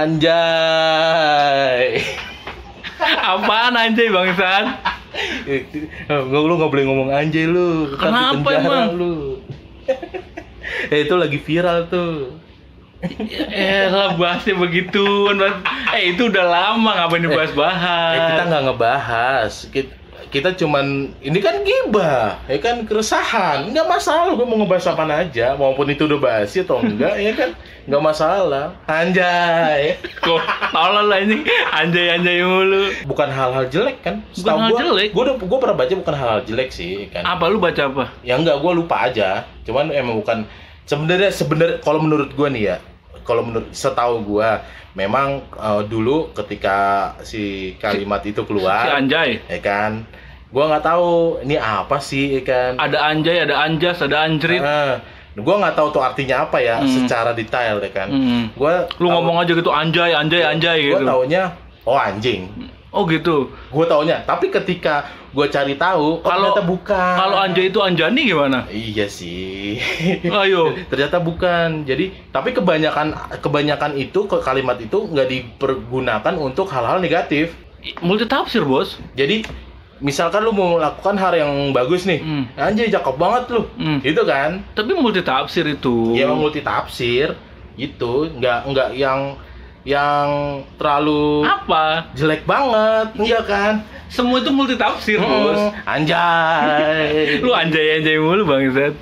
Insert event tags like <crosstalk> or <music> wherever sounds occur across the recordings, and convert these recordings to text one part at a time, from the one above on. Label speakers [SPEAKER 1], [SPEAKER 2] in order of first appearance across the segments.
[SPEAKER 1] Anjay.
[SPEAKER 2] Apaan anjay bangsat?
[SPEAKER 1] Eh, Nggak, lu nggak boleh ngomong anjay lu.
[SPEAKER 2] Kenapa emang?
[SPEAKER 1] lu. eh itu lagi viral tuh.
[SPEAKER 2] Eh lah bahasnya begitu. Eh itu udah lama ngapain dibahas-bahas?
[SPEAKER 1] Eh, kita nggak ngebahas. Kita, kita cuman ini kan gibah, ya kan keresahan. Nggak masalah gue mau ngebahas apa aja, maupun itu udah basi atau enggak, ya kan nggak masalah. Anjay.
[SPEAKER 2] Kok tolol lah ini anjay-anjay mulu.
[SPEAKER 1] Bukan hal-hal jelek kan?
[SPEAKER 2] Bukan hal
[SPEAKER 1] gua,
[SPEAKER 2] jelek.
[SPEAKER 1] Gue udah gue pernah baca bukan hal-hal jelek sih kan.
[SPEAKER 2] Apa lu baca apa?
[SPEAKER 1] Ya enggak, gue lupa aja. Cuman emang bukan sebenarnya sebenarnya kalau menurut gue nih ya, kalau menurut setahu gue memang eh, dulu ketika si kalimat itu
[SPEAKER 2] Si
[SPEAKER 1] keluar,
[SPEAKER 2] anjay.
[SPEAKER 1] ya kan, gue nggak tahu ini apa sih, kan.
[SPEAKER 2] Ada anjay, ada anjas, ada anjrit.
[SPEAKER 1] Nah, gue nggak tahu tuh artinya apa ya
[SPEAKER 2] Hmm.
[SPEAKER 1] secara detail, ya kan.
[SPEAKER 2] Hmm.
[SPEAKER 1] Gue
[SPEAKER 2] Lu ngomong aja gitu anjay, anjay, anjay
[SPEAKER 1] gue
[SPEAKER 2] gitu.
[SPEAKER 1] taunya oh anjing.
[SPEAKER 2] Oh gitu.
[SPEAKER 1] Gue taunya, tapi ketika gue cari tahu, oh,
[SPEAKER 2] Kalau-
[SPEAKER 1] ternyata bukan.
[SPEAKER 2] Kalau anjay itu anjani gimana?
[SPEAKER 1] Iya sih. <laughs>
[SPEAKER 2] Ayo.
[SPEAKER 1] ternyata bukan jadi tapi kebanyakan kebanyakan itu ke kalimat itu nggak dipergunakan untuk hal-hal negatif
[SPEAKER 2] Multi tafsir, Bos.
[SPEAKER 1] jadi misalkan lu mau melakukan hal yang bagus nih
[SPEAKER 2] Hmm.
[SPEAKER 1] anjay cakep banget lu
[SPEAKER 2] Hmm.
[SPEAKER 1] gitu kan
[SPEAKER 2] Tapi multi tafsir itu.
[SPEAKER 1] ya emang multi tafsir gitu nggak nggak yang yang terlalu
[SPEAKER 2] Apa?
[SPEAKER 1] jelek banget enggak kan
[SPEAKER 2] Semua itu multi tafsir, Bos.
[SPEAKER 1] Hmm, anjay
[SPEAKER 2] Lu anjay-anjay mulu, Bangsat.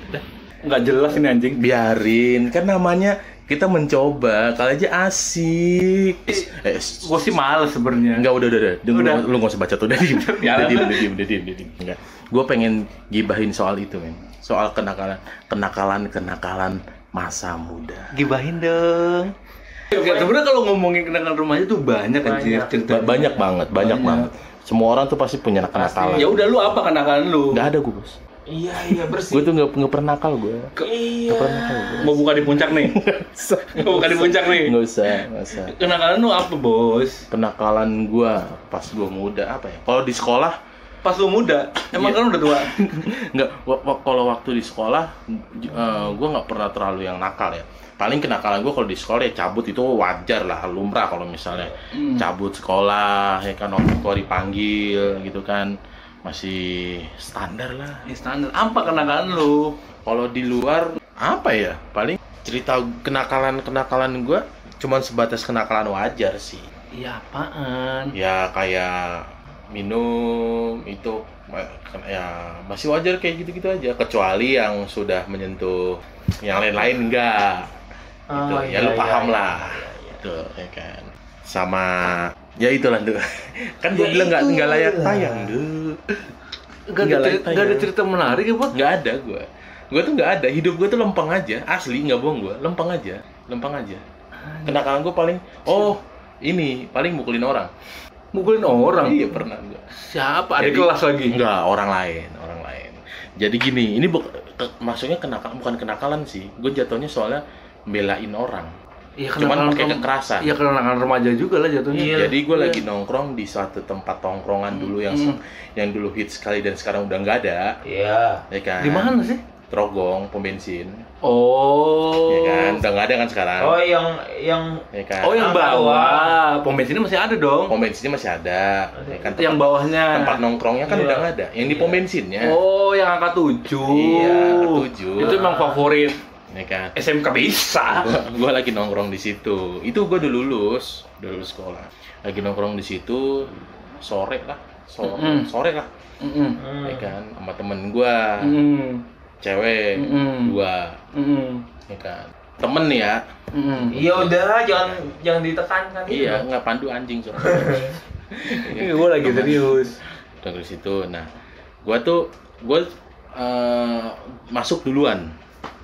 [SPEAKER 2] Nggak jelas ini anjing.
[SPEAKER 1] biarin kan namanya kita mencoba kali aja asik eh,
[SPEAKER 2] Gue sih males sebenarnya.
[SPEAKER 1] Enggak udah udah udah. Lu, lu gak usah baca tuh <laughs> udah diem. Udah diem, udah diem, udah diem, udah diem. Enggak. Gue pengen gibahin soal itu, men. Soal kenakalan, kenakalan, kenakalan masa muda.
[SPEAKER 2] Gibahin dong. Oke, sebenarnya kalau ngomongin kenangan remaja tuh banyak anjir cerita.
[SPEAKER 1] Ba- banyak banget, banyak, banget. Semua orang tuh pasti punya kenakalan.
[SPEAKER 2] Ya udah lu apa kenakalan lu?
[SPEAKER 1] Gak ada gue, bos.
[SPEAKER 3] Iya iya bersih.
[SPEAKER 1] Gue tuh gak, nggak pernah nakal gue.
[SPEAKER 3] Iya.
[SPEAKER 1] Gak pernah nakal gue.
[SPEAKER 2] Mau buka di puncak nih. <laughs> Mau buka di puncak nih.
[SPEAKER 1] Gak usah, gak usah.
[SPEAKER 2] Kenakalan lu apa, Bos?
[SPEAKER 1] Kenakalan gue pas gue muda apa ya? Kalau di sekolah
[SPEAKER 2] Pas lu muda, emang kan udah tua. <laughs>
[SPEAKER 1] Nggak, kalau waktu di sekolah, gue nggak pernah terlalu yang nakal ya. Paling kenakalan gue kalau di sekolah ya cabut itu wajar lah, lumrah kalau misalnya
[SPEAKER 2] Hmm.
[SPEAKER 1] cabut sekolah, ya kan orang tua dipanggil gitu kan, masih standar lah.
[SPEAKER 2] Ini standar. Apa kenakalan lu?
[SPEAKER 1] Kalau di luar apa ya? Paling cerita kenakalan kenakalan gue cuman sebatas kenakalan wajar sih.
[SPEAKER 2] Iya apaan?
[SPEAKER 1] Ya kayak minum itu ya masih wajar kayak gitu-gitu aja kecuali yang sudah menyentuh yang lain-lain enggak gitu.
[SPEAKER 3] Oh,
[SPEAKER 1] ya
[SPEAKER 3] iya,
[SPEAKER 1] lu
[SPEAKER 3] iya,
[SPEAKER 1] paham
[SPEAKER 3] iya,
[SPEAKER 1] lah gitu ya kan sama ya itulah tuh kan gue
[SPEAKER 3] Ya
[SPEAKER 1] bilang nggak nggak layak tayang
[SPEAKER 2] Gak
[SPEAKER 1] Nggak
[SPEAKER 2] ada,
[SPEAKER 1] layak
[SPEAKER 2] cerita, nggak ada
[SPEAKER 1] tayang.
[SPEAKER 2] cerita menarik ya, Bos?
[SPEAKER 1] nggak ada gue gue tuh nggak ada hidup gue tuh lempeng aja asli nggak bohong gue lempeng aja lempeng aja kenakalan gue paling oh ini paling mukulin orang
[SPEAKER 2] Mukulin orang?
[SPEAKER 1] iya pernah gue
[SPEAKER 2] Siapa? Ada
[SPEAKER 1] Jadi-
[SPEAKER 2] kelas lagi?
[SPEAKER 1] Enggak, orang lain, orang lain. Jadi gini, ini buk, ke- maksudnya kenakalan bukan kenakalan sih. Gue jatuhnya soalnya belain orang.
[SPEAKER 2] Iya,
[SPEAKER 1] Cuman pakai kekerasan.
[SPEAKER 2] Iya, kenakalan remaja juga lah jatuhnya.
[SPEAKER 3] Iya.
[SPEAKER 1] Jadi gue
[SPEAKER 3] Iya.
[SPEAKER 1] lagi nongkrong di suatu tempat tongkrongan dulu yang
[SPEAKER 2] Hmm.
[SPEAKER 1] yang dulu hits sekali dan sekarang udah nggak ada,
[SPEAKER 3] Iya.
[SPEAKER 1] ya kan?
[SPEAKER 2] Di mana sih?
[SPEAKER 1] Trogong, pom bensin,
[SPEAKER 2] Oh.
[SPEAKER 1] ya kan? Udah nggak ada kan sekarang,
[SPEAKER 3] Oh yang yang
[SPEAKER 1] ya kan?
[SPEAKER 2] Oh, yang bawah. Pom bensinnya masih ada dong.
[SPEAKER 1] Pom bensinnya masih ada, ya kan?
[SPEAKER 2] Yang
[SPEAKER 1] Tempat,
[SPEAKER 2] bawahnya.
[SPEAKER 1] tempat nongkrongnya kan
[SPEAKER 3] Iya.
[SPEAKER 1] udah nggak ada. Yang di pom
[SPEAKER 3] Iya.
[SPEAKER 1] bensinnya,
[SPEAKER 2] Oh, yang angka 7.
[SPEAKER 1] Iya, angka tujuh.
[SPEAKER 2] Itu emang favorit
[SPEAKER 1] ya kan?
[SPEAKER 2] SMK bisa.
[SPEAKER 1] gua, gua lagi nongkrong di situ itu gua udah lulus udah lulus sekolah lagi nongkrong di situ sore lah sore
[SPEAKER 2] Mm-mm.
[SPEAKER 1] sore lah
[SPEAKER 2] Mm-mm.
[SPEAKER 3] Hmm.
[SPEAKER 1] ya kan sama temen gua
[SPEAKER 2] Mm-mm.
[SPEAKER 1] cewek
[SPEAKER 2] Mm-mm.
[SPEAKER 1] dua
[SPEAKER 2] Mm-mm.
[SPEAKER 1] ya kan temen nih ya.
[SPEAKER 3] Iya udah jangan jangan ditekankan gitu.
[SPEAKER 1] iya nggak pandu anjing suruh <laughs>
[SPEAKER 2] Ini gue lagi serius.
[SPEAKER 1] dari situ nah gua tuh gua eh, masuk duluan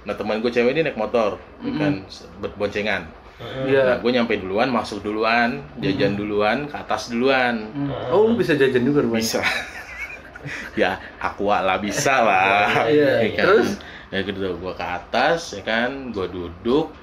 [SPEAKER 1] nah teman gue cewek ini naik motor ya kan berboncengan
[SPEAKER 3] Hmm.
[SPEAKER 2] Iya.
[SPEAKER 1] nah gue nyampe duluan masuk duluan jajan duluan ke atas duluan
[SPEAKER 2] Mm. Oh, lu bisa jajan juga rupanya.
[SPEAKER 1] bisa <laughs> ya aqua lah bisa lah
[SPEAKER 2] Iya, <laughs>
[SPEAKER 1] Ya kan?
[SPEAKER 2] terus?
[SPEAKER 1] ya gitu gue ke atas ya kan gue duduk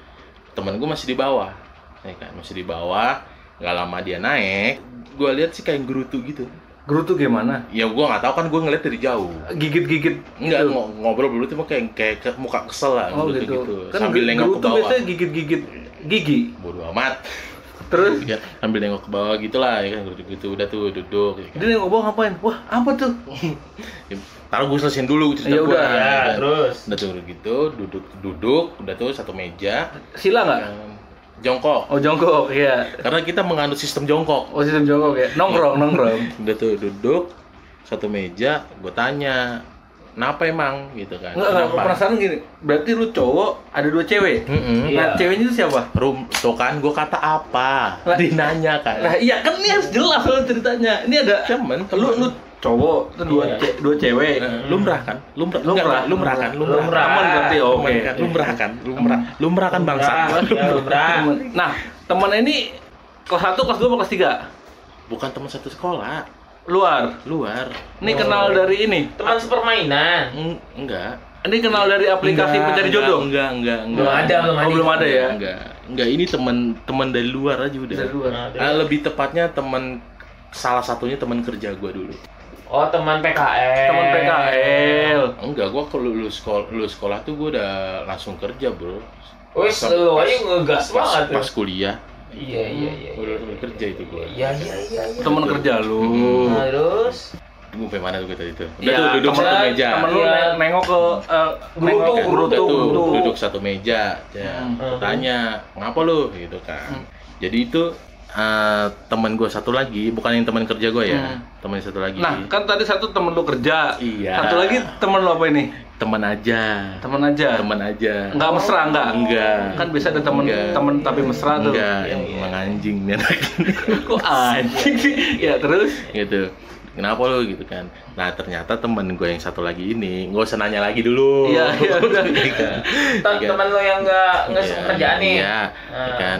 [SPEAKER 1] temen gue masih di bawah ya kan masih di bawah nggak lama dia naik gue lihat sih kayak gerutu gitu
[SPEAKER 2] Gerutu gimana?
[SPEAKER 1] ya gue nggak tahu kan gue ngeliat dari jauh
[SPEAKER 2] Gigit-gigit.
[SPEAKER 1] Enggak,
[SPEAKER 2] gitu.
[SPEAKER 1] ngo- ngobrol dulu tuh kayak kayak ke- muka kesel lah
[SPEAKER 2] Oh
[SPEAKER 1] gerutu
[SPEAKER 2] gitu. Kan
[SPEAKER 1] sambil nengok ke bawah
[SPEAKER 2] biasanya gigit-gigit gigi.
[SPEAKER 1] bodo amat
[SPEAKER 2] Terus?
[SPEAKER 1] Ya, sambil nengok ke bawah gitulah ya kan duduk gitu udah tuh duduk ya kan.
[SPEAKER 2] Dia nengok bawah ngapain? Wah, apa tuh? <laughs>
[SPEAKER 1] Ya, Taruh gue selesaiin dulu cerita
[SPEAKER 2] Ya
[SPEAKER 1] gue.
[SPEAKER 2] udah,
[SPEAKER 3] ya,
[SPEAKER 1] kan.
[SPEAKER 3] terus.
[SPEAKER 1] Udah tuh gitu, duduk duduk, udah tuh satu meja.
[SPEAKER 2] Sila nggak?
[SPEAKER 1] Jongkok.
[SPEAKER 2] Oh, jongkok, iya.
[SPEAKER 1] Karena kita menganut sistem jongkok.
[SPEAKER 2] Oh, sistem jongkok ya. Nongkrong, nongkrong.
[SPEAKER 1] Udah tuh duduk satu meja, gue tanya, kenapa emang gitu kan?
[SPEAKER 2] Enggak, enggak, penasaran gini. Berarti lu cowok, ada dua cewek.
[SPEAKER 1] Mm-mm.
[SPEAKER 3] Iya.
[SPEAKER 2] Nah, ceweknya itu siapa?
[SPEAKER 1] Rum, tuh kan gue kata apa?
[SPEAKER 2] Lah.
[SPEAKER 1] Dinanya kan.
[SPEAKER 2] Nah, iya kan ini harus jelas soal ceritanya. Ini ada
[SPEAKER 1] Temen,
[SPEAKER 2] lu lu cowok, itu dua
[SPEAKER 3] Iya.
[SPEAKER 2] ce- dua cewek.
[SPEAKER 1] Nah, lumrah kan? Lumrah,
[SPEAKER 2] Lumrah.
[SPEAKER 1] Lumrah kan? Lumrah.
[SPEAKER 3] Lumrah.
[SPEAKER 2] Teman berarti oh, oke.
[SPEAKER 1] kan? Lumrah kan? Lumrah. Lumrah kan bangsa.
[SPEAKER 3] Ya, lumrah.
[SPEAKER 2] Nah, teman ini kelas 1, kelas 2, kelas 3?
[SPEAKER 1] Bukan teman satu sekolah,
[SPEAKER 2] Luar.
[SPEAKER 1] luar.
[SPEAKER 2] Ini
[SPEAKER 3] Oh.
[SPEAKER 2] kenal dari ini.
[SPEAKER 3] Teman sepermainan.
[SPEAKER 1] Eng- enggak.
[SPEAKER 2] Ini kenal dari aplikasi
[SPEAKER 1] Enggak,
[SPEAKER 2] pencari jodoh.
[SPEAKER 1] Enggak, enggak, enggak.
[SPEAKER 3] Belum ada, belum
[SPEAKER 2] Oh, belum ada ya.
[SPEAKER 1] Enggak. Enggak, ini teman teman dari luar aja udah.
[SPEAKER 2] Dari luar.
[SPEAKER 3] Nah,
[SPEAKER 1] Ah, lebih tepatnya teman salah satunya teman kerja gua dulu.
[SPEAKER 3] Oh, teman PKL.
[SPEAKER 2] Teman PKL.
[SPEAKER 1] Enggak, gua kalau lulus sekolah, lulus sekolah tuh gua udah langsung kerja, Bro.
[SPEAKER 3] Wis,
[SPEAKER 1] Pas-
[SPEAKER 3] lu aja
[SPEAKER 1] pas-
[SPEAKER 3] ngegas
[SPEAKER 1] pas,
[SPEAKER 3] banget tuh.
[SPEAKER 1] pas kuliah.
[SPEAKER 3] Iya, iya, iya.
[SPEAKER 1] Gua udah langsung kerja itu gua.
[SPEAKER 3] Iya, iya, iya. iya.
[SPEAKER 2] Teman kerja lu.
[SPEAKER 1] Hmm.
[SPEAKER 3] Nah, terus
[SPEAKER 1] Gue sampai mana tuh kita itu? Udah
[SPEAKER 2] Iya,
[SPEAKER 1] tuh duduk
[SPEAKER 2] temen-
[SPEAKER 1] satu meja.
[SPEAKER 2] Temen lu
[SPEAKER 3] Iya.
[SPEAKER 2] ne- nengok ke nengok ke
[SPEAKER 1] Udah
[SPEAKER 2] gerutu,
[SPEAKER 1] tuh duduk satu meja, ya.
[SPEAKER 2] Hmm.
[SPEAKER 1] Tanya, ngapa lu? Gitu kan.
[SPEAKER 2] Hmm.
[SPEAKER 1] Jadi itu eh, teman gue satu lagi, bukan yang teman kerja gue ya,
[SPEAKER 2] Hmm.
[SPEAKER 1] teman satu lagi.
[SPEAKER 2] Nah, kan tadi satu temen lu kerja.
[SPEAKER 1] Iya.
[SPEAKER 2] Satu lagi temen lu apa ini?
[SPEAKER 1] teman aja.
[SPEAKER 2] Temen aja.
[SPEAKER 1] Teman aja.
[SPEAKER 2] Enggak mesra enggak?
[SPEAKER 1] Enggak.
[SPEAKER 2] Kan biasa ada temen
[SPEAKER 1] Enggak.
[SPEAKER 2] temen tapi mesra tuh.
[SPEAKER 1] Enggak,
[SPEAKER 3] Iya,
[SPEAKER 1] yang
[SPEAKER 3] iya.
[SPEAKER 1] emang anjing nih anak. <laughs>
[SPEAKER 2] Kok anjing sih? Ya terus
[SPEAKER 1] gitu. Kenapa lu gitu kan? Nah ternyata temen gue yang satu lagi ini nggak usah nanya lagi dulu.
[SPEAKER 2] Iya, iya, <laughs> udah.
[SPEAKER 1] Iya kan? Iya.
[SPEAKER 3] teman lo yang nggak nggak
[SPEAKER 1] Iya,
[SPEAKER 3] kerjaan nih.
[SPEAKER 1] Iya,
[SPEAKER 3] Ah.
[SPEAKER 1] ya kan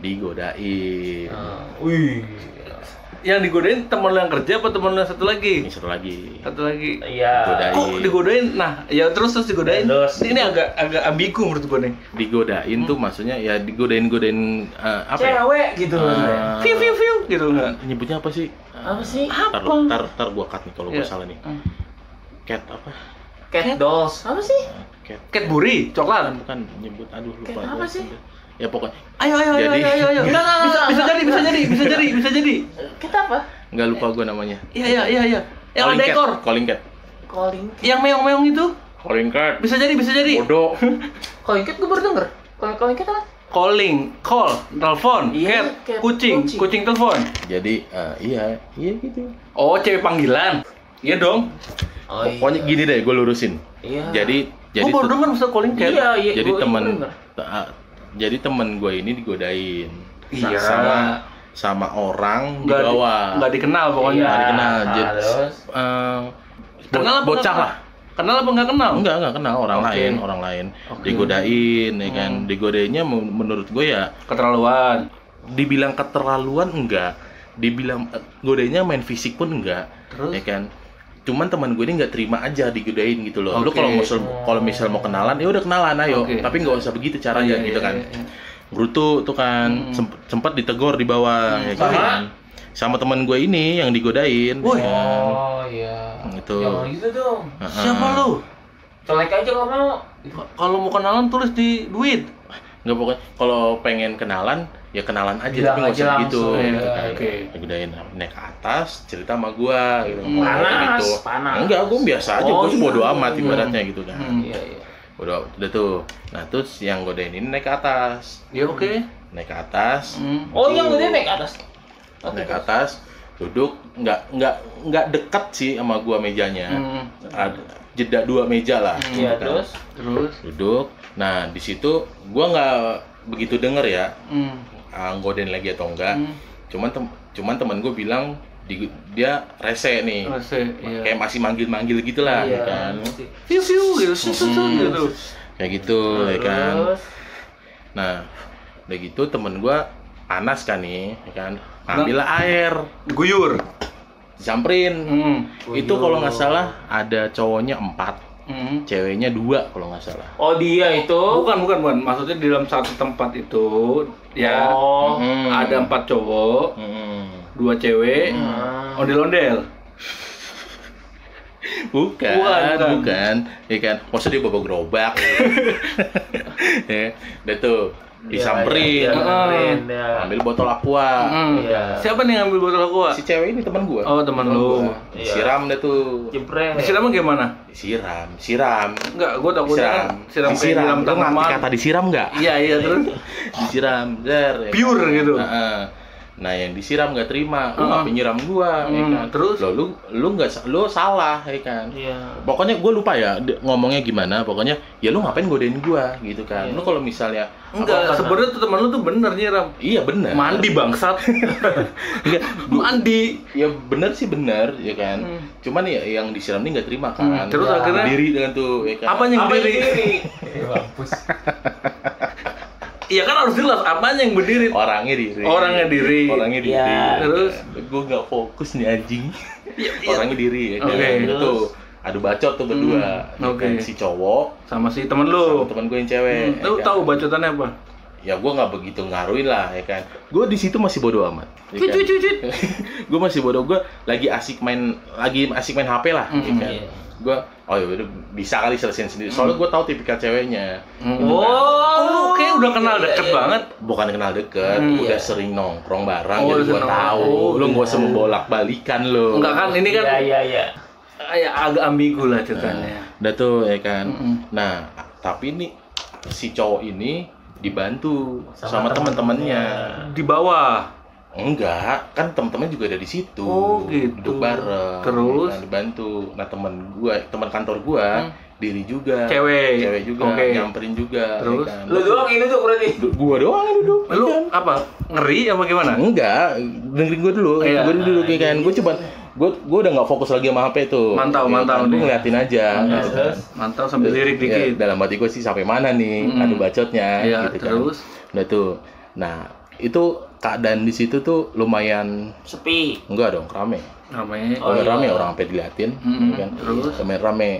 [SPEAKER 1] digodain.
[SPEAKER 3] Ah, Wih.
[SPEAKER 2] yang digodain temen lu yang kerja apa temen lu yang satu lagi?
[SPEAKER 1] Ini satu lagi.
[SPEAKER 2] Satu lagi.
[SPEAKER 3] Iya.
[SPEAKER 1] Godain.
[SPEAKER 2] Kok digodain? Nah, ya terus terus digodain.
[SPEAKER 3] Terus.
[SPEAKER 2] Ini agak agak ambigu menurut gue nih.
[SPEAKER 1] Digodain tuh maksudnya ya digodain-godain eh, apa ya?
[SPEAKER 3] Cewek gitu
[SPEAKER 1] Eh,
[SPEAKER 3] maksudnya.
[SPEAKER 2] View view view gitu enggak?
[SPEAKER 1] Nyebutnya apa sih?
[SPEAKER 3] Apa sih?
[SPEAKER 1] Tar,
[SPEAKER 2] Apa?
[SPEAKER 1] tar, tar gua cut nih kalau gua
[SPEAKER 2] Iya.
[SPEAKER 1] salah nih.
[SPEAKER 2] Hmm.
[SPEAKER 1] Cat apa?
[SPEAKER 3] Cat dolls. Apa sih?
[SPEAKER 1] Cat.
[SPEAKER 2] Cadbury, coklat.
[SPEAKER 1] Bukan nyebut aduh lupa
[SPEAKER 3] Cat apa sih?
[SPEAKER 1] Ya pokoknya
[SPEAKER 2] Ayo ayo ayo
[SPEAKER 1] Jadi-
[SPEAKER 2] ayo ayo. ayo.
[SPEAKER 3] Enggak, enggak,
[SPEAKER 2] Bisa, bisa jadi, bisa jadi, bisa jadi, bisa jadi.
[SPEAKER 3] Cat apa?
[SPEAKER 1] nggak lupa gua namanya.
[SPEAKER 2] Iya iya iya iya. Yang ada
[SPEAKER 1] Calling cat,
[SPEAKER 2] ekor.
[SPEAKER 1] Calling cat.
[SPEAKER 3] Calling.
[SPEAKER 2] Yang meong-meong itu.
[SPEAKER 1] Calling cat.
[SPEAKER 2] Bisa jadi, bisa jadi.
[SPEAKER 1] Bodoh. <laughs>
[SPEAKER 3] Calling cat gue baru denger. Calling calling cat apa?
[SPEAKER 2] Calling, call, telepon,
[SPEAKER 3] Iya,
[SPEAKER 2] cat,
[SPEAKER 3] cat,
[SPEAKER 2] kucing,
[SPEAKER 3] kucing.
[SPEAKER 2] kucing telepon.
[SPEAKER 1] Jadi eh, iya, iya gitu.
[SPEAKER 2] Oh, cewek panggilan. Iya dong.
[SPEAKER 3] Oh,
[SPEAKER 1] Pokoknya gini deh, gue lurusin.
[SPEAKER 3] Iya.
[SPEAKER 1] Jadi jadi
[SPEAKER 2] oh, baru dengar masa calling cat.
[SPEAKER 3] Iya, iya.
[SPEAKER 1] jadi teman
[SPEAKER 3] denger.
[SPEAKER 1] Jadi temen gue ini digodain
[SPEAKER 2] Iya.
[SPEAKER 1] sama sama orang di
[SPEAKER 2] Nggak di-
[SPEAKER 1] bawah
[SPEAKER 2] nggak dikenal pokoknya.
[SPEAKER 1] Nggak dikenal.
[SPEAKER 3] Nah,
[SPEAKER 1] Jadi-
[SPEAKER 3] terus
[SPEAKER 1] Eh, bo-
[SPEAKER 2] Kenal apa
[SPEAKER 1] bocah
[SPEAKER 2] nggak
[SPEAKER 1] lah
[SPEAKER 2] kenal? Apa nggak kenal?
[SPEAKER 1] enggak enggak kenal orang
[SPEAKER 2] Oke.
[SPEAKER 1] lain orang lain
[SPEAKER 2] Oke.
[SPEAKER 1] digodain ya kan
[SPEAKER 2] Hmm.
[SPEAKER 1] digodainnya men- menurut gue ya
[SPEAKER 2] Keterlaluan.
[SPEAKER 1] dibilang keterlaluan enggak dibilang eh, godainnya main fisik pun enggak
[SPEAKER 2] Terus?
[SPEAKER 1] ya kan cuman teman gue ini nggak terima aja digodain gitu loh lu
[SPEAKER 2] Oke.
[SPEAKER 1] kalau misal kalau misal mau kenalan ya udah kenalan ayo
[SPEAKER 2] Oke.
[SPEAKER 1] tapi nggak usah begitu caranya
[SPEAKER 2] Iya,
[SPEAKER 1] gitu
[SPEAKER 2] iya,
[SPEAKER 1] kan
[SPEAKER 2] iya, iya.
[SPEAKER 1] Brutu tuh kan
[SPEAKER 2] Hmm.
[SPEAKER 1] semp- sempat ditegur di bawah
[SPEAKER 2] Hmm.
[SPEAKER 1] ya kan sama teman gue ini yang digodain
[SPEAKER 2] Woi.
[SPEAKER 1] ya kan.
[SPEAKER 3] Oh iya.
[SPEAKER 1] Itu.
[SPEAKER 3] Jangan gitu dong.
[SPEAKER 2] Siapa lu?
[SPEAKER 3] Colek aja kalau mau.
[SPEAKER 2] Kalau mau kenalan tulis di duit.
[SPEAKER 1] nggak pokoknya kalau pengen kenalan ya kenalan aja
[SPEAKER 3] Bilang
[SPEAKER 1] tapi nggak usah gitu
[SPEAKER 3] ya,
[SPEAKER 1] gitu kan. Digodain naik ke atas cerita sama gua gitu
[SPEAKER 2] Hmm.
[SPEAKER 3] Panas,
[SPEAKER 1] gitu.
[SPEAKER 3] panas.
[SPEAKER 1] enggak gua biasa aja
[SPEAKER 3] Oh,
[SPEAKER 1] gua
[SPEAKER 3] iya.
[SPEAKER 1] bodo amat
[SPEAKER 2] Hmm.
[SPEAKER 1] ibaratnya gitu kan
[SPEAKER 2] Hmm.
[SPEAKER 3] Iya iya.
[SPEAKER 1] bodo udah tuh nah terus yang godain ini naik ke atas
[SPEAKER 2] Ya oke.
[SPEAKER 1] naik ke atas
[SPEAKER 2] Hmm.
[SPEAKER 3] Oh yang gede naik atas. Oke.
[SPEAKER 1] naik ke atas duduk nggak nggak nggak dekat sih sama gua mejanya
[SPEAKER 2] Hmm.
[SPEAKER 1] ada jeda dua meja lah
[SPEAKER 2] Hmm.
[SPEAKER 1] gitu
[SPEAKER 3] Iya
[SPEAKER 1] kan.
[SPEAKER 3] terus.
[SPEAKER 2] Terus.
[SPEAKER 1] duduk nah di situ gua nggak begitu denger ya
[SPEAKER 2] Hmm.
[SPEAKER 1] Ah, godain lagi atau enggak
[SPEAKER 2] Hmm.
[SPEAKER 1] cuman tem cuman teman gue bilang di, dia rese nih
[SPEAKER 2] Rese, iya.
[SPEAKER 1] kayak masih manggil-manggil gitu lah
[SPEAKER 3] Iya.
[SPEAKER 1] ya kan
[SPEAKER 2] View view gitu,
[SPEAKER 1] Hmm.
[SPEAKER 2] gitu.
[SPEAKER 1] kayak gitu ya kan nah udah gitu temen gue panas kan nih ya kan ambil air
[SPEAKER 2] Guyur.
[SPEAKER 1] disamperin
[SPEAKER 2] Hmm.
[SPEAKER 1] itu kalau nggak salah ada cowoknya empat
[SPEAKER 2] Hmm.
[SPEAKER 1] ceweknya dua kalau nggak salah
[SPEAKER 3] Oh dia itu.
[SPEAKER 2] Bukan, bukan, bukan. Maksudnya di dalam satu tempat itu ya
[SPEAKER 3] Oh.
[SPEAKER 1] Hmm.
[SPEAKER 2] ada empat cowok,
[SPEAKER 1] Hmm.
[SPEAKER 2] dua cewek,
[SPEAKER 3] Hmm.
[SPEAKER 2] ondel-ondel. <laughs>
[SPEAKER 1] bukan,
[SPEAKER 2] Bukan,
[SPEAKER 1] bukan,
[SPEAKER 2] bukan.
[SPEAKER 1] ya kan? Maksudnya dia bawa gerobak, <laughs> <laughs> ya, udah tuh disamperin,
[SPEAKER 3] Iya, disamperin,
[SPEAKER 2] Ah.
[SPEAKER 3] ya.
[SPEAKER 1] ambil botol aqua,
[SPEAKER 2] Hmm.
[SPEAKER 3] Iya.
[SPEAKER 2] Siapa nih ngambil botol aqua?
[SPEAKER 1] si cewek ini teman gua,
[SPEAKER 2] Oh, teman lu.
[SPEAKER 3] Iya.
[SPEAKER 1] Disiram dah tuh,
[SPEAKER 3] Jepret.
[SPEAKER 2] Disiramnya gimana?
[SPEAKER 1] disiram, siram,
[SPEAKER 2] Enggak, gua takutnya kan
[SPEAKER 1] siram,
[SPEAKER 2] siram kayak
[SPEAKER 1] disiram,
[SPEAKER 2] siram
[SPEAKER 1] lu ngerti
[SPEAKER 2] tanaman.
[SPEAKER 1] kata disiram nggak?
[SPEAKER 2] Iya, iya terus <laughs>
[SPEAKER 1] disiram, der, ya.
[SPEAKER 2] pure gitu.
[SPEAKER 1] Nah, nah, yang disiram nggak terima, lu
[SPEAKER 2] Heeh.
[SPEAKER 1] ngapain nyiram gua, ya
[SPEAKER 2] Hmm,
[SPEAKER 1] kan?
[SPEAKER 2] terus?
[SPEAKER 1] Lo, lu, lu nggak, lu salah, ya kan?
[SPEAKER 3] Iya.
[SPEAKER 1] Pokoknya gue lupa ya ngomongnya gimana. Pokoknya ya lu ngapain godain gua gitu kan?
[SPEAKER 3] Iya.
[SPEAKER 1] Lu kalau misalnya
[SPEAKER 2] Enggak,
[SPEAKER 3] Apa-
[SPEAKER 2] sebenarnya tuh teman lu tuh bener nyiram.
[SPEAKER 1] iya bener.
[SPEAKER 2] Mandi bangsat. <laughs>
[SPEAKER 1] Enggak, gua-
[SPEAKER 2] Mandi.
[SPEAKER 1] ya bener sih bener ya kan.
[SPEAKER 2] Hmm.
[SPEAKER 1] Cuman ya yang disiram ini nggak terima kan.
[SPEAKER 2] Hmm, terus
[SPEAKER 1] Ya,
[SPEAKER 2] akhirnya?
[SPEAKER 1] berdiri dengan tuh ya kan.
[SPEAKER 2] Apanya yang
[SPEAKER 3] Apa yang
[SPEAKER 2] berdiri? <laughs>
[SPEAKER 3] diri? <laughs>
[SPEAKER 2] Iya kan harus jelas apanya yang berdiri.
[SPEAKER 1] Orangnya diri.
[SPEAKER 2] Orangnya diri.
[SPEAKER 1] Orangnya diri.
[SPEAKER 3] Iya.
[SPEAKER 2] Terus?
[SPEAKER 1] gue nggak fokus nih anjing.
[SPEAKER 2] Iya, iya.
[SPEAKER 1] Orangnya diri ya kan.
[SPEAKER 2] Oke.
[SPEAKER 1] Itu adu bacot tuh berdua.
[SPEAKER 2] Hmm,
[SPEAKER 1] ya
[SPEAKER 2] oke.
[SPEAKER 1] kan? Si cowok
[SPEAKER 2] Sama si temen
[SPEAKER 1] sama
[SPEAKER 2] lu.
[SPEAKER 1] teman gue yang cewek.
[SPEAKER 2] Hmm, Lu
[SPEAKER 1] ya kan?
[SPEAKER 2] tahu bacotannya apa?
[SPEAKER 1] ya gue nggak begitu ngaruhin lah ya kan gue di situ masih bodoh amat ya
[SPEAKER 2] Cuit,
[SPEAKER 1] kan? <laughs> gue masih bodoh gue lagi asik main lagi asik main hp lah ya
[SPEAKER 2] Mm-mm.
[SPEAKER 1] kan
[SPEAKER 3] Iya.
[SPEAKER 1] gue oh ya udah bisa kali selesaiin sendiri soalnya gue tahu tipikal ceweknya
[SPEAKER 2] Hmm.
[SPEAKER 3] Oh,
[SPEAKER 2] Oh, lu kayak udah kenal
[SPEAKER 3] iya,
[SPEAKER 2] deket
[SPEAKER 3] iya.
[SPEAKER 2] banget.
[SPEAKER 1] bukan kenal deket
[SPEAKER 2] Hmm,
[SPEAKER 1] udah
[SPEAKER 3] iya.
[SPEAKER 1] sering nongkrong bareng
[SPEAKER 2] Oh,
[SPEAKER 1] jadi gue tahu
[SPEAKER 2] nongkrong.
[SPEAKER 1] lu nggak
[SPEAKER 2] Oh,
[SPEAKER 1] usah
[SPEAKER 2] iya.
[SPEAKER 1] membolak balikan lo
[SPEAKER 2] Enggak kan ini kan
[SPEAKER 3] Iya, iya, iya.
[SPEAKER 2] kayak agak ambigu lah ceritanya.
[SPEAKER 1] udah tuh ya kan
[SPEAKER 2] Mm-mm.
[SPEAKER 1] nah tapi ini si cowok ini dibantu
[SPEAKER 3] Sama
[SPEAKER 1] sama, teman-temannya
[SPEAKER 2] Di bawah.
[SPEAKER 1] Enggak, kan teman-teman juga ada di situ.
[SPEAKER 2] Oh, gitu.
[SPEAKER 1] Duduk bareng.
[SPEAKER 2] Terus?
[SPEAKER 1] Nah, dibantu. Nah, teman gua, teman kantor gua,
[SPEAKER 2] Hmm.
[SPEAKER 1] Diri juga.
[SPEAKER 2] Cewek.
[SPEAKER 1] Cewek juga,
[SPEAKER 2] Oke.
[SPEAKER 1] nyamperin juga.
[SPEAKER 2] Terus?
[SPEAKER 1] ya kan.
[SPEAKER 3] Lu doang ini tuh berarti.
[SPEAKER 1] Du- Gua doang yang duduk.
[SPEAKER 2] Lu
[SPEAKER 1] ya kan.
[SPEAKER 2] apa? Ngeri apa gimana?
[SPEAKER 1] Enggak, dengerin gua dulu.
[SPEAKER 2] Iya.
[SPEAKER 1] Gua duduk ya kan. Gua coba gua gua udah nggak fokus lagi sama HP tuh.
[SPEAKER 2] Mantau,
[SPEAKER 1] Ya
[SPEAKER 2] mantau
[SPEAKER 1] kan. ngeliatin aja.
[SPEAKER 2] Mantau.
[SPEAKER 1] gitu kan.
[SPEAKER 2] Mantau sambil lirik
[SPEAKER 1] Ya,
[SPEAKER 2] dikit.
[SPEAKER 1] dalam hati gua sih sampai mana nih
[SPEAKER 2] Mm-mm.
[SPEAKER 1] adu bacotnya
[SPEAKER 2] Iya,
[SPEAKER 1] gitu kan.
[SPEAKER 2] terus?
[SPEAKER 1] Udah tuh. Nah, itu keadaan di situ tuh lumayan
[SPEAKER 3] Sepi.
[SPEAKER 1] enggak dong, rame.
[SPEAKER 2] Namanya
[SPEAKER 3] Oh,
[SPEAKER 1] Rame
[SPEAKER 3] iya.
[SPEAKER 1] rame orang sampai diliatin,
[SPEAKER 2] Mm-mm.
[SPEAKER 1] ya kan?
[SPEAKER 2] Terus?
[SPEAKER 1] Rame rame.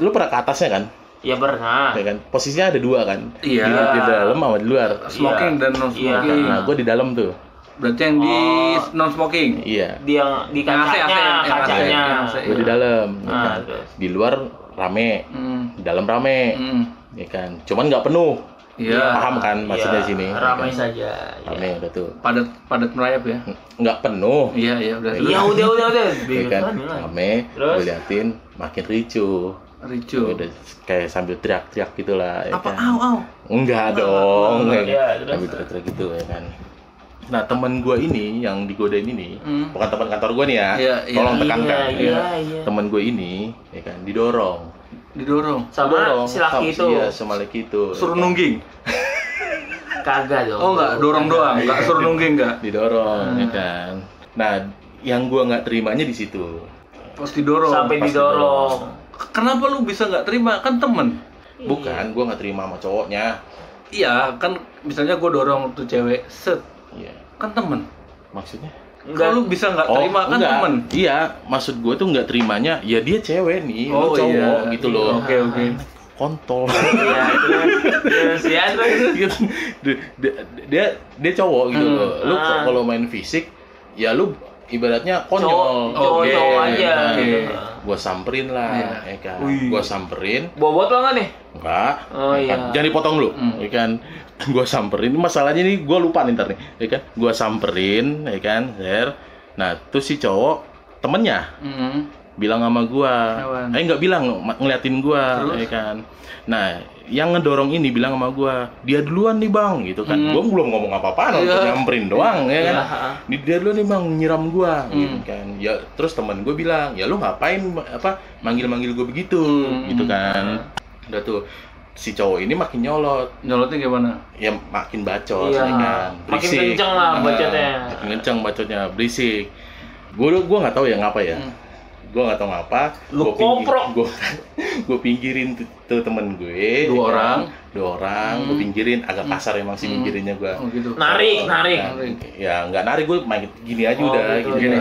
[SPEAKER 1] Lu pernah ke atasnya kan?
[SPEAKER 3] Ya pernah.
[SPEAKER 1] Ya kan? Posisinya ada dua kan?
[SPEAKER 2] Iya.
[SPEAKER 1] Di, di dalam sama di luar.
[SPEAKER 2] smoking
[SPEAKER 3] Iya.
[SPEAKER 2] dan non smoking.
[SPEAKER 3] Iya.
[SPEAKER 1] Nah, gue di dalam tuh.
[SPEAKER 2] Berarti yang di
[SPEAKER 3] Oh.
[SPEAKER 2] non smoking.
[SPEAKER 1] Iya.
[SPEAKER 3] Di yang di kacanya,
[SPEAKER 2] AC, AC,
[SPEAKER 3] kacanya.
[SPEAKER 2] AC.
[SPEAKER 1] Gue di dalam. ya
[SPEAKER 3] Ah,
[SPEAKER 1] kan?
[SPEAKER 3] terus.
[SPEAKER 1] Di luar rame,
[SPEAKER 2] Hmm.
[SPEAKER 1] di dalam rame,
[SPEAKER 2] Hmm.
[SPEAKER 1] ya kan? Cuman nggak penuh.
[SPEAKER 2] Iya.
[SPEAKER 1] Paham kan maksudnya
[SPEAKER 3] Iya,
[SPEAKER 1] sini? ya
[SPEAKER 3] Ramai
[SPEAKER 1] kan?
[SPEAKER 3] saja.
[SPEAKER 1] Rame
[SPEAKER 3] Iya.
[SPEAKER 1] udah tuh.
[SPEAKER 2] Padat padat merayap ya.
[SPEAKER 1] Nggak penuh.
[SPEAKER 2] Iya, iya udah.
[SPEAKER 1] Iya.
[SPEAKER 3] Ya udah udah udah.
[SPEAKER 1] Ya
[SPEAKER 3] Bingung
[SPEAKER 1] kan? Rame,
[SPEAKER 3] Terus?
[SPEAKER 1] gue liatin makin ricuh.
[SPEAKER 2] Ricu.
[SPEAKER 1] Udah kayak sambil teriak-teriak gitu lah. Ya
[SPEAKER 2] Apa
[SPEAKER 1] kan?
[SPEAKER 2] au au?
[SPEAKER 1] Enggak dong.
[SPEAKER 3] Iya,
[SPEAKER 1] ya kan?
[SPEAKER 3] terus?
[SPEAKER 1] Sambil teriak-teriak gitu ya kan. Nah temen gue ini yang digodain ini,
[SPEAKER 2] Hmm.
[SPEAKER 1] bukan teman kantor gue nih ya,
[SPEAKER 2] Iya, iya.
[SPEAKER 1] tolong tekankan.
[SPEAKER 3] Iya,
[SPEAKER 1] ya.
[SPEAKER 3] iya, iya.
[SPEAKER 1] Temen gue ini, ya kan, didorong.
[SPEAKER 2] Didorong.
[SPEAKER 3] Sama
[SPEAKER 1] Didorong,
[SPEAKER 3] si laki itu.
[SPEAKER 1] Iya, sama laki itu.
[SPEAKER 2] Suruh
[SPEAKER 1] ya
[SPEAKER 2] nungging. <laughs>
[SPEAKER 3] Kagak dong.
[SPEAKER 2] Oh enggak, dorong doang, enggak suruh nungging enggak.
[SPEAKER 1] Didorong,
[SPEAKER 2] Hmm.
[SPEAKER 1] ya kan. Nah, yang gue nggak terimanya di situ.
[SPEAKER 2] Pas didorong.
[SPEAKER 3] Sampai
[SPEAKER 1] Pas
[SPEAKER 3] didorong.
[SPEAKER 2] Kenapa lu bisa nggak terima? Kan temen.
[SPEAKER 1] Bukan, gue nggak terima sama cowoknya.
[SPEAKER 2] Iya, kan misalnya gue dorong tuh cewek, set,
[SPEAKER 1] Iya,
[SPEAKER 2] kan temen.
[SPEAKER 1] maksudnya?
[SPEAKER 2] Kalau lu bisa nggak terima kan
[SPEAKER 1] Oh, enggak.
[SPEAKER 2] temen.
[SPEAKER 1] Iya, maksud gue tuh nggak terimanya, ya dia cewek nih, lu
[SPEAKER 2] Oh,
[SPEAKER 1] cowok
[SPEAKER 2] iya.
[SPEAKER 1] gitu loh.
[SPEAKER 2] Oke, oke.
[SPEAKER 1] Kontol.
[SPEAKER 3] Iya. Terus ya terus.
[SPEAKER 1] Gitu. dia, dia, dia dia cowok gitu
[SPEAKER 2] Hmm.
[SPEAKER 1] loh. Lu
[SPEAKER 3] Ah.
[SPEAKER 1] kalau main fisik ya lu ibaratnya konyol.
[SPEAKER 3] Cowok-
[SPEAKER 2] Oke,
[SPEAKER 3] aja.
[SPEAKER 2] oke.
[SPEAKER 1] Gua samperin lah,
[SPEAKER 2] Iya.
[SPEAKER 1] ya kan. Gua samperin,
[SPEAKER 3] Bobot lo nggak nih?
[SPEAKER 1] enggak.
[SPEAKER 3] Oh,
[SPEAKER 1] Kan,
[SPEAKER 3] iya.
[SPEAKER 1] Jangan dipotong lu,
[SPEAKER 2] Hmm.
[SPEAKER 1] ya kan. <laughs> Gua samperin, masalahnya nih gua lupa nih ntar nih, ya kan. Gua samperin, ya kan, share. Nah, tuh si cowok temennya
[SPEAKER 2] Hmm.
[SPEAKER 1] bilang sama gua eh nggak bilang ma- ngeliatin gua
[SPEAKER 2] Terus?
[SPEAKER 1] ya kan nah yang ngedorong ini bilang sama gua dia duluan nih bang gitu kan
[SPEAKER 2] Hmm.
[SPEAKER 1] gua belum ngomong apa-apa
[SPEAKER 2] Iya.
[SPEAKER 1] untuk nyamperin doang ya kan
[SPEAKER 3] Iya, ha.
[SPEAKER 1] Di- dia duluan nih bang nyiram gua gitu
[SPEAKER 2] Hmm.
[SPEAKER 1] kan ya terus teman gua bilang ya lu ngapain apa manggil-manggil gua begitu
[SPEAKER 2] Hmm.
[SPEAKER 1] gitu kan udah tuh si cowok ini makin nyolot
[SPEAKER 2] Nyolotnya gimana?
[SPEAKER 1] ya makin bacot
[SPEAKER 3] Iya.
[SPEAKER 1] ya kan
[SPEAKER 3] Makin kenceng lah
[SPEAKER 1] Ah,
[SPEAKER 3] bacotnya.
[SPEAKER 1] makin kenceng bacotnya berisik gua gua nggak tahu ya ngapa ya
[SPEAKER 2] Hmm.
[SPEAKER 1] Gue nggak tahu ngapa
[SPEAKER 3] Lu
[SPEAKER 1] gua gue <laughs> pinggirin tuh, tuh temen gue
[SPEAKER 2] Dua
[SPEAKER 1] ya kan?
[SPEAKER 2] orang?
[SPEAKER 1] dua orang gue
[SPEAKER 2] Hmm.
[SPEAKER 1] pinggirin agak kasar emang sih
[SPEAKER 2] Hmm.
[SPEAKER 1] pinggirinnya gue
[SPEAKER 2] Oh gitu.
[SPEAKER 3] Narik, narik.
[SPEAKER 2] Narik.
[SPEAKER 1] ya nggak narik gue main gini aja
[SPEAKER 3] Oh,
[SPEAKER 1] udah
[SPEAKER 3] gitu,
[SPEAKER 1] gini
[SPEAKER 2] gini.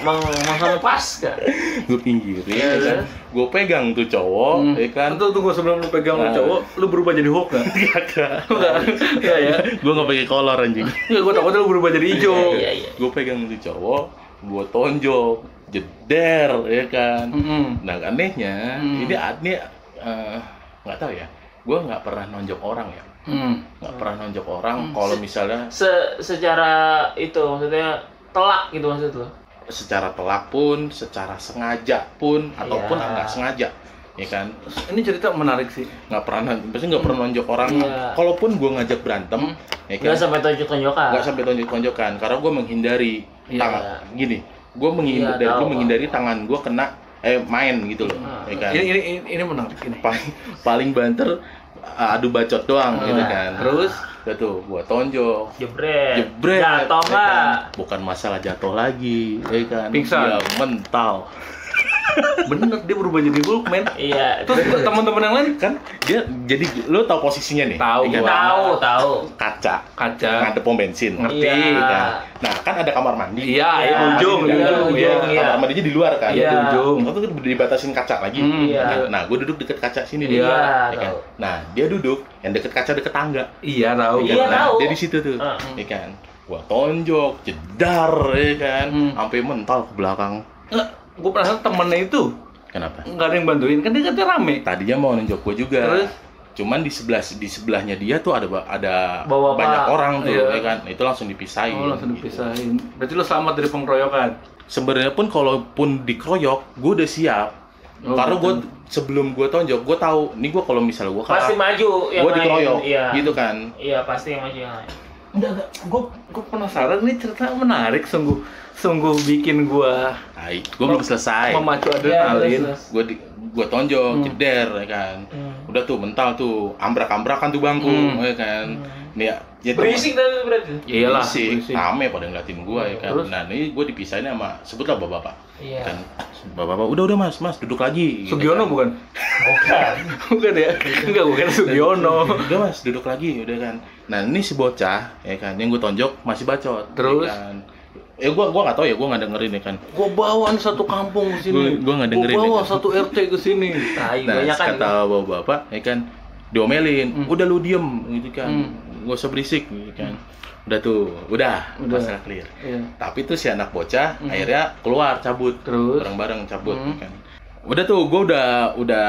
[SPEAKER 3] Meng menghempas kan?
[SPEAKER 1] gue pinggirin ya kan
[SPEAKER 2] iya.
[SPEAKER 1] gue pegang tuh cowok
[SPEAKER 2] Hmm.
[SPEAKER 1] ya kan
[SPEAKER 2] Tunggu, tunggu sebelum lu pegang lu
[SPEAKER 1] Nah.
[SPEAKER 2] cowok, lu berubah jadi hook nggak?
[SPEAKER 1] Kagak.
[SPEAKER 2] Enggak. Enggak ya. <laughs>
[SPEAKER 1] gue nggak pakai kolor anjing <laughs>
[SPEAKER 2] Enggak, gua takutnya lu berubah jadi hijau.
[SPEAKER 3] Iya, iya.
[SPEAKER 1] gue pegang tuh cowok gue tonjok jeder ya kan
[SPEAKER 2] Mm-mm.
[SPEAKER 1] nah anehnya
[SPEAKER 2] Hmm.
[SPEAKER 1] ini ini eh, nggak tahu ya gue nggak pernah nonjok orang ya
[SPEAKER 2] Mm.
[SPEAKER 1] nggak pernah nonjok orang
[SPEAKER 2] Hmm.
[SPEAKER 1] kalau misalnya
[SPEAKER 3] Se secara itu maksudnya telak gitu maksud lo.
[SPEAKER 1] secara telak pun secara sengaja pun ataupun
[SPEAKER 3] Iya.
[SPEAKER 1] nggak sengaja ya kan
[SPEAKER 2] Ini cerita menarik sih.
[SPEAKER 1] nggak pernah pasti nggak pernah nonjok orang
[SPEAKER 3] Iya.
[SPEAKER 1] kalaupun gue ngajak berantem ya kan
[SPEAKER 3] Enggak sampai tonjok-tonjokan.
[SPEAKER 1] nggak sampai tonjok-tonjokan karena gue menghindari
[SPEAKER 2] Iya.
[SPEAKER 1] tangan gini gue menghindari
[SPEAKER 3] Iya, tahu,
[SPEAKER 1] gue menghindari tangan gue kena eh main gitu loh
[SPEAKER 3] Ah.
[SPEAKER 1] ya kan
[SPEAKER 2] Ini, ini ini menarik ini.
[SPEAKER 1] paling paling banter uh, adu bacot doang
[SPEAKER 3] Ah.
[SPEAKER 1] gitu kan
[SPEAKER 2] Terus
[SPEAKER 1] udah tuh gue tonjok
[SPEAKER 3] Jebret.
[SPEAKER 1] jebret
[SPEAKER 3] Jatuh
[SPEAKER 1] ya kan? bukan masalah jatuh lagi ya kan
[SPEAKER 2] Pingsan.
[SPEAKER 1] Dia mental
[SPEAKER 2] bener dia berubah jadi Hulkman.
[SPEAKER 3] Iya.
[SPEAKER 2] Terus teman-teman yang lain
[SPEAKER 1] kan dia jadi lo tau posisinya nih
[SPEAKER 2] Tahu
[SPEAKER 1] ya kan?
[SPEAKER 3] Tahu, tahu.
[SPEAKER 1] kaca
[SPEAKER 2] kaca.
[SPEAKER 1] ngadep pom bensin
[SPEAKER 2] Ngerti
[SPEAKER 3] Iya.
[SPEAKER 1] kan nah kan ada kamar mandi
[SPEAKER 2] Iya,
[SPEAKER 3] Iya,
[SPEAKER 2] ya, ujung,
[SPEAKER 3] iya,
[SPEAKER 2] ujung, iya.
[SPEAKER 3] iya.
[SPEAKER 1] kamar mandinya di luar kan
[SPEAKER 2] Iya,
[SPEAKER 3] Iya.
[SPEAKER 2] di ujung.
[SPEAKER 1] Itu tuh dibatasin kaca lagi.
[SPEAKER 2] Hmm,
[SPEAKER 3] Iya.
[SPEAKER 1] Nah, Nah, gue duduk deket kaca sini.
[SPEAKER 2] Iya,
[SPEAKER 1] ya kan? Nah, dia duduk yang deket kaca deket tangga.
[SPEAKER 2] Iya tahu.
[SPEAKER 1] ya
[SPEAKER 3] Iya,
[SPEAKER 1] kan? Nah,
[SPEAKER 3] tahu.
[SPEAKER 1] Dia di situ tuh,
[SPEAKER 3] Ah.
[SPEAKER 1] ya kan? Gua tonjok, jedar, ya kan?
[SPEAKER 2] Hmm.
[SPEAKER 1] Sampai mental ke belakang.
[SPEAKER 2] Gue penasaran temennya itu
[SPEAKER 1] Kenapa?
[SPEAKER 2] nggak ada yang bantuin kan dia katanya rame.
[SPEAKER 1] Tadinya mau nonjok gue juga.
[SPEAKER 2] Terus?
[SPEAKER 1] Cuman di sebelah di sebelahnya dia tuh ada ada
[SPEAKER 3] Bawa
[SPEAKER 1] banyak
[SPEAKER 3] apa?
[SPEAKER 1] orang tuh,
[SPEAKER 2] Iya.
[SPEAKER 1] ya kan? Itu langsung dipisahin.
[SPEAKER 2] Oh langsung
[SPEAKER 1] gitu.
[SPEAKER 2] dipisahin. Berarti lo selamat dari pengeroyokan.
[SPEAKER 1] Sebenarnya pun kalaupun dikeroyok, gue udah siap.
[SPEAKER 2] Oh,
[SPEAKER 1] Karena
[SPEAKER 2] gitu.
[SPEAKER 1] gue sebelum gue tonjok, gue tahu, nih gue kalau misalnya gue
[SPEAKER 3] Pasti maju yang
[SPEAKER 1] gue
[SPEAKER 3] lain.
[SPEAKER 1] dikeroyok,
[SPEAKER 3] Iya.
[SPEAKER 1] gitu kan?
[SPEAKER 3] Iya, pasti yang maju yang lain.
[SPEAKER 2] Enggak, enggak. Gue gue penasaran ini cerita menarik sungguh sungguh bikin gua
[SPEAKER 1] Hai, gue belum selesai.
[SPEAKER 2] memacu adrenalin.
[SPEAKER 3] terus.
[SPEAKER 1] Gue di, gue tonjok,
[SPEAKER 2] Hmm.
[SPEAKER 1] jeder, ya kan.
[SPEAKER 3] Hmm.
[SPEAKER 1] Udah tuh mental tuh, ambrak-ambrakan tuh bangku,
[SPEAKER 2] Hmm.
[SPEAKER 1] ya kan. Nih ya, ya
[SPEAKER 3] Berisik tapi berarti.
[SPEAKER 2] Iyalah,
[SPEAKER 1] berisik,
[SPEAKER 2] berisik.
[SPEAKER 1] rame pada ngeliatin gue ya kan.
[SPEAKER 2] Terus?
[SPEAKER 1] Nah ini gue dipisahin sama sebutlah bapak-bapak,
[SPEAKER 3] Iya.
[SPEAKER 1] kan. Bapak-bapak, udah udah mas, mas duduk lagi. gitu
[SPEAKER 2] Sugiono
[SPEAKER 1] kan.
[SPEAKER 2] bukan?
[SPEAKER 3] Bukan. <laughs>
[SPEAKER 2] bukan ya? Enggak, bukan Sugiono.
[SPEAKER 1] udah mas duduk lagi udah kan nah ini si bocah ya kan yang gue tonjok masih bacot
[SPEAKER 2] Terus?
[SPEAKER 1] ya kan ya gue gua nggak tahu ya gue nggak dengerin ya kan
[SPEAKER 2] Gua bawa nih satu kampung ke sini.
[SPEAKER 1] Gua- gua nggak dengerin
[SPEAKER 2] Gua bawa
[SPEAKER 1] itu.
[SPEAKER 2] satu RT ke sini.
[SPEAKER 1] Nah
[SPEAKER 3] banyak kan.
[SPEAKER 1] kata bapak-bapak ya kan diomelin
[SPEAKER 2] Hmm.
[SPEAKER 1] udah lu diem gitu kan
[SPEAKER 2] Hmm.
[SPEAKER 1] nggak usah berisik gitu kan udah tuh udah,
[SPEAKER 2] Udah.
[SPEAKER 1] masalah clear
[SPEAKER 2] Iya.
[SPEAKER 1] tapi tuh si anak bocah
[SPEAKER 2] Hmm.
[SPEAKER 1] akhirnya keluar cabut
[SPEAKER 2] Terus?
[SPEAKER 1] bareng-bareng cabut
[SPEAKER 2] Hmm.
[SPEAKER 1] ya kan udah tuh gue udah udah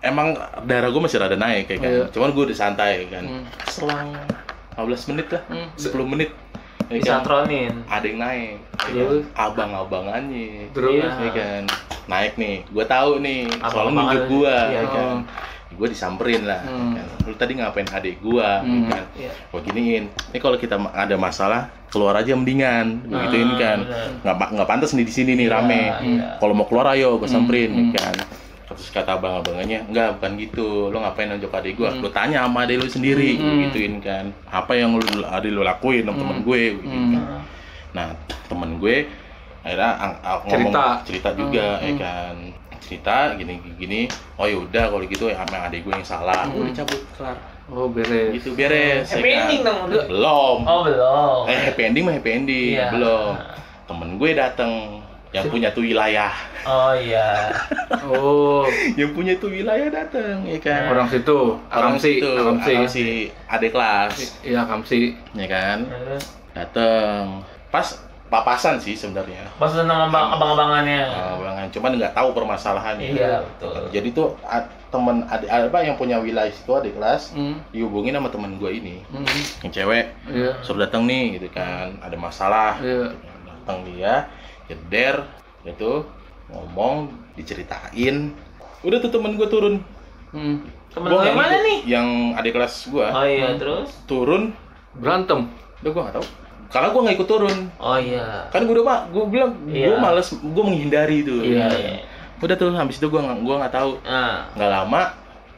[SPEAKER 1] emang darah gue masih rada naik ya kan
[SPEAKER 2] Iya.
[SPEAKER 1] cuman gue udah santai kan
[SPEAKER 2] Hmm.
[SPEAKER 1] selang 15 menit lah
[SPEAKER 2] Hmm.
[SPEAKER 1] 10 menit ya
[SPEAKER 3] Bisa
[SPEAKER 1] kan?
[SPEAKER 3] tronin.
[SPEAKER 1] ada yang naik ya kan? abang-abangannya
[SPEAKER 2] Terus?
[SPEAKER 1] ya kan naik nih gue tahu nih soalnya
[SPEAKER 3] Abang-abangan.
[SPEAKER 1] nunjuk gue
[SPEAKER 3] Iya.
[SPEAKER 1] ya kan gue disamperin lah ya
[SPEAKER 2] Hmm.
[SPEAKER 1] kan. lu tadi ngapain adik gue
[SPEAKER 2] Hmm.
[SPEAKER 1] kan
[SPEAKER 3] Iya.
[SPEAKER 1] gue giniin ini kalau kita ada masalah keluar aja mendingan gue gituin
[SPEAKER 3] Ah,
[SPEAKER 1] kan nggak nggak pantas nih di sini nih
[SPEAKER 3] Iya,
[SPEAKER 1] rame
[SPEAKER 3] iya.
[SPEAKER 1] kalau mau keluar ayo gue samperin
[SPEAKER 2] Hmm.
[SPEAKER 1] ya kan terus kata abang-abangannya enggak bukan gitu lo ngapain nonjok adik gue
[SPEAKER 2] Hmm.
[SPEAKER 1] lo tanya sama adik lo sendiri
[SPEAKER 2] Hmm.
[SPEAKER 1] gue gituin kan apa yang lu adik lo lakuin sama
[SPEAKER 2] Hmm.
[SPEAKER 1] temen gue gue gitu.
[SPEAKER 2] Hmm.
[SPEAKER 1] nah temen gue akhirnya ang- ang- ngomong
[SPEAKER 2] Cerita.
[SPEAKER 1] cerita juga
[SPEAKER 2] Hmm.
[SPEAKER 1] ya kan cerita gini gini oh yaudah kalau gitu ya sama adik gue yang salah
[SPEAKER 2] Hmm.
[SPEAKER 1] udah cabut kelar
[SPEAKER 2] Oh, beres.
[SPEAKER 1] gitu beres ya
[SPEAKER 3] Happy
[SPEAKER 1] kan.
[SPEAKER 3] ending dong. udah.
[SPEAKER 1] belum
[SPEAKER 3] Oh, belum.
[SPEAKER 1] eh happy ending mah happy ending
[SPEAKER 3] Iya.
[SPEAKER 1] belum temen gue dateng yang punya tuh wilayah
[SPEAKER 3] Oh iya.
[SPEAKER 2] Oh, <laughs>
[SPEAKER 1] yang punya tuh wilayah dateng ya kan
[SPEAKER 2] orang situ.
[SPEAKER 1] orang situ
[SPEAKER 2] Akamsi.
[SPEAKER 1] si adik kelas
[SPEAKER 2] Iya, Akamsi.
[SPEAKER 1] ya kan dateng pas papasan sih sebenarnya
[SPEAKER 3] pas tentang abang abang-abangannya.
[SPEAKER 1] Abangan, cuman nggak tahu permasalahannya.
[SPEAKER 3] Iya, betul.
[SPEAKER 1] Jadi tuh temen adik apa yang punya wilayah situ adik kelas
[SPEAKER 2] Hmm.
[SPEAKER 1] dihubungin sama temen gue ini
[SPEAKER 2] Hmm.
[SPEAKER 1] yang cewek
[SPEAKER 2] Iya.
[SPEAKER 1] suruh datang nih gitu kan ada masalah
[SPEAKER 2] Iya.
[SPEAKER 1] datang dia jeder gitu ngomong diceritain udah tuh temen gue turun
[SPEAKER 2] Hmm.
[SPEAKER 3] Temen
[SPEAKER 1] Gua
[SPEAKER 3] lo yang mana nih?
[SPEAKER 1] yang adik kelas gue
[SPEAKER 3] Oh iya, terus?
[SPEAKER 1] turun
[SPEAKER 2] Berantem.
[SPEAKER 1] udah gue nggak tahu karena gue nggak ikut turun
[SPEAKER 3] Oh iya.
[SPEAKER 1] kan gue udah pak gue bilang gue
[SPEAKER 3] Iya.
[SPEAKER 1] males gue menghindari itu
[SPEAKER 3] Iya, iya.
[SPEAKER 1] udah tuh habis itu gue nggak gue nggak tahu
[SPEAKER 3] Nah,
[SPEAKER 1] nggak lama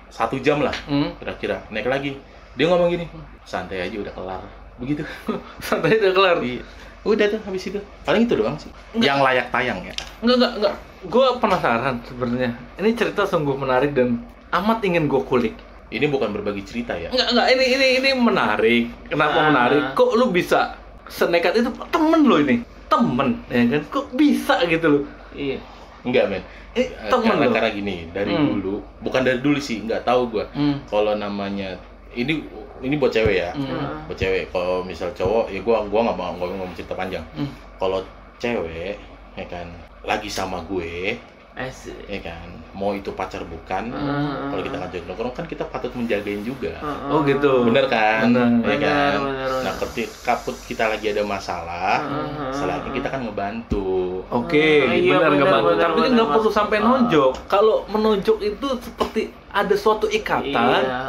[SPEAKER 1] satu jam lah
[SPEAKER 2] Hmm.
[SPEAKER 1] kira-kira naik lagi dia ngomong gini santai aja udah kelar begitu <laughs>
[SPEAKER 2] Santai udah kelar.
[SPEAKER 1] Iya. Udah tuh habis itu paling itu doang sih yang layak tayang ya
[SPEAKER 2] Enggak, enggak, enggak. Gue penasaran sebenarnya. Ini cerita sungguh menarik dan amat ingin gue kulik.
[SPEAKER 1] ini bukan berbagi cerita ya
[SPEAKER 2] Enggak, enggak. Ini ini ini menarik. Kenapa
[SPEAKER 3] Ah.
[SPEAKER 2] menarik? Kok lu bisa senekat itu temen lo ini? Temen, ya kan? Kok bisa gitu loh?
[SPEAKER 3] iya.
[SPEAKER 1] enggak men
[SPEAKER 2] Eh,
[SPEAKER 1] Eh,
[SPEAKER 2] temen
[SPEAKER 1] karena,
[SPEAKER 2] lo.
[SPEAKER 1] karena gini dari
[SPEAKER 2] Hmm.
[SPEAKER 1] dulu bukan dari dulu sih nggak tahu gua
[SPEAKER 2] Hmm.
[SPEAKER 1] kalau namanya ini ini buat cewek ya
[SPEAKER 2] Hmm.
[SPEAKER 1] buat cewek kalau misal cowok ya gua gua nggak mau mau cerita panjang
[SPEAKER 2] Hmm.
[SPEAKER 1] kalau cewek ya kan lagi sama gue,
[SPEAKER 3] Asik.
[SPEAKER 1] ya kan, mau itu pacar bukan,
[SPEAKER 3] Hmm.
[SPEAKER 1] kalau kita ngajak nongkrong kan kita patut menjagain juga.
[SPEAKER 2] Oh gitu.
[SPEAKER 1] Bener kan?
[SPEAKER 2] Bener.
[SPEAKER 1] Ya kan?
[SPEAKER 3] Bener, bener,
[SPEAKER 1] Nah,
[SPEAKER 3] bener.
[SPEAKER 1] ketika put- kita lagi ada masalah,
[SPEAKER 3] Hmm.
[SPEAKER 1] selain kita kan ngebantu.
[SPEAKER 2] Oke,
[SPEAKER 3] Ah, iya,
[SPEAKER 2] benar nggak
[SPEAKER 3] benar,
[SPEAKER 2] bantu.
[SPEAKER 3] benar,
[SPEAKER 2] Tapi kan nggak perlu sampai
[SPEAKER 3] akal.
[SPEAKER 2] nonjok. Kalau menonjok itu seperti ada suatu ikatan
[SPEAKER 3] Iya.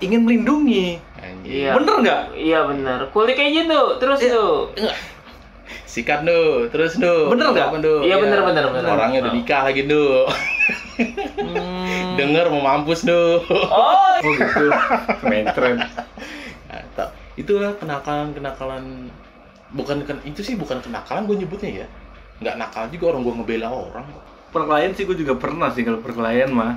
[SPEAKER 2] Ingin melindungi.
[SPEAKER 1] Anjing.
[SPEAKER 3] Iya.
[SPEAKER 2] Bener nggak?
[SPEAKER 3] Iya benar. Kulik aja tuh, terus
[SPEAKER 2] Iya.
[SPEAKER 3] tuh.
[SPEAKER 1] Sikat nu, terus nu.
[SPEAKER 2] Bener nggak?
[SPEAKER 1] Apa, Nu?
[SPEAKER 3] Iya, bener, bener, bener.
[SPEAKER 1] Orangnya udah nikah lagi nu.
[SPEAKER 2] Hmm.
[SPEAKER 1] Denger mau mampus nu.
[SPEAKER 3] Oh,
[SPEAKER 2] Oh gitu. Mentren.
[SPEAKER 1] Nah, itulah kenakalan kenakalan bukan ken- itu sih bukan kenakalan gue nyebutnya ya nggak nakal juga orang gue ngebela orang
[SPEAKER 2] Perkelahian sih gue juga pernah sih kalau perkelahian mah.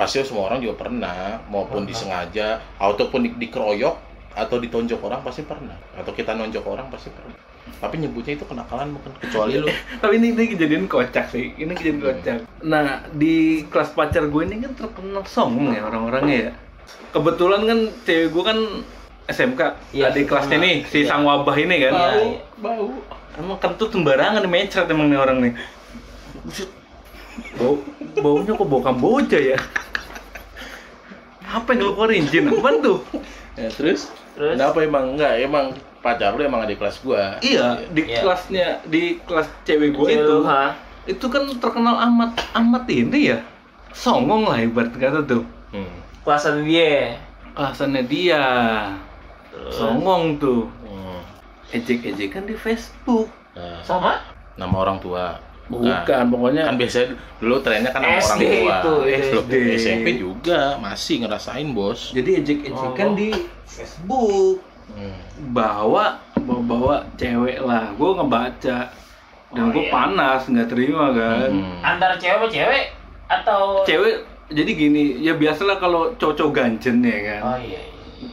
[SPEAKER 1] Pasti semua orang juga pernah maupun
[SPEAKER 3] Pernah.
[SPEAKER 1] disengaja ataupun di- dikeroyok atau ditonjok orang pasti pernah atau kita nonjok orang pasti pernah tapi nyebutnya itu kenakalan bukan kecuali lu <laughs>
[SPEAKER 2] Tapi ini, ini kejadian kocak sih. Ini kejadian kocak. Nah, di kelas pacar gue ini kan terkenal songong ya orang-orangnya ya. Kebetulan kan cewek gue kan SMK.
[SPEAKER 3] Iya,
[SPEAKER 2] di kelasnya nih, si
[SPEAKER 3] Iya.
[SPEAKER 2] sang wabah ini kan.
[SPEAKER 3] Iya,
[SPEAKER 1] bau
[SPEAKER 3] iya.
[SPEAKER 1] bau
[SPEAKER 2] Emang kentut sembarangan mencret emang nih orang nih. Buset. Bau, baunya kok bau kamboja ya? Apa yang lu keluarin Jin? Apaan tuh?
[SPEAKER 1] ya, terus
[SPEAKER 3] Terus?
[SPEAKER 1] kenapa emang enggak emang pacar lu emang ada di kelas gua
[SPEAKER 2] Iya, di
[SPEAKER 3] Iya.
[SPEAKER 2] kelasnya, di kelas cewek gue
[SPEAKER 3] Cewek
[SPEAKER 2] itu,
[SPEAKER 3] ha?
[SPEAKER 2] itu kan terkenal amat amat ini ya, songong lah ibarat kata tuh.
[SPEAKER 1] hmm.
[SPEAKER 3] Kelasan dia.
[SPEAKER 2] Alasannya dia, songong tuh,
[SPEAKER 1] Hmm.
[SPEAKER 2] ejek-ejekan di Facebook.
[SPEAKER 1] Nah,
[SPEAKER 3] Sama?
[SPEAKER 1] nama orang tua
[SPEAKER 2] Bukan, pokoknya
[SPEAKER 1] kan biasanya dulu trennya kan nama orang tua
[SPEAKER 3] itu, itu
[SPEAKER 1] Loh,
[SPEAKER 2] SD.
[SPEAKER 1] SMP juga masih ngerasain bos
[SPEAKER 2] jadi ejek-ejekan
[SPEAKER 3] Oh.
[SPEAKER 2] di Facebook.
[SPEAKER 1] Hmm.
[SPEAKER 2] bawa bawa, bawa cewek lah gue ngebaca dan
[SPEAKER 3] Oh,
[SPEAKER 2] gue
[SPEAKER 3] iya.
[SPEAKER 2] panas nggak terima kan
[SPEAKER 1] Hmm.
[SPEAKER 3] Antara cewek sama cewek atau
[SPEAKER 2] cewek jadi gini ya biasalah kalau cowok ganjen ya kan
[SPEAKER 3] Oh iya. iya.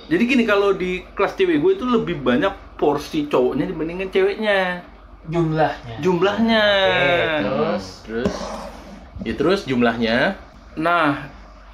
[SPEAKER 2] jadi gini kalau di kelas cewek gue itu lebih banyak porsi cowoknya dibandingkan ceweknya
[SPEAKER 3] Jumlahnya.
[SPEAKER 2] jumlahnya
[SPEAKER 3] Oke, terus
[SPEAKER 1] terus ya terus jumlahnya
[SPEAKER 2] nah